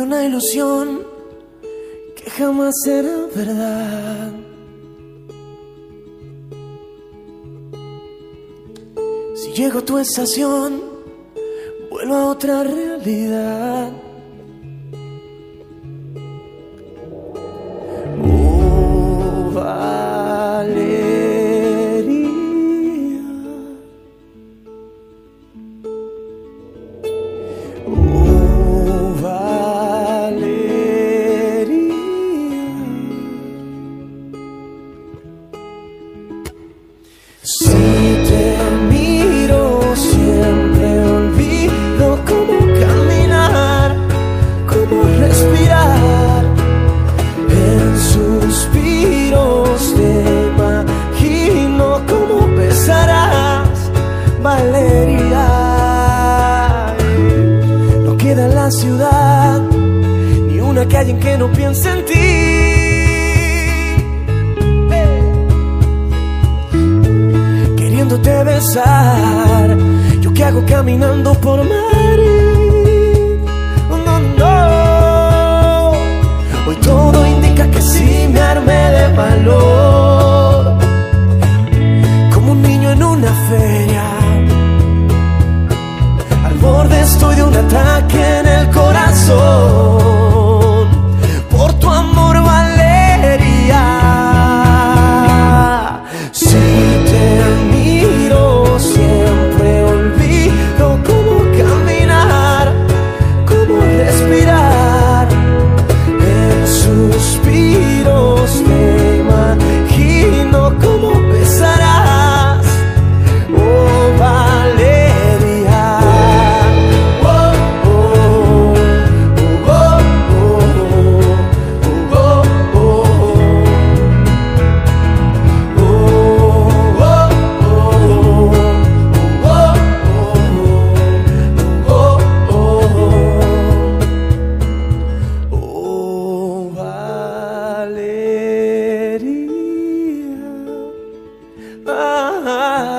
una ilusión que jamás será verdad. Si llego a tu estación, vuelvo a otra realidad. Ciudad ni una calle en que no piense en ti. ¿Yo qué hago caminando por Madrid? No, no. Hoy todo indica que sí me armé de valor. Como un niño en una feria. Al borde estoy de un ataque en el corazón. Ah. ah.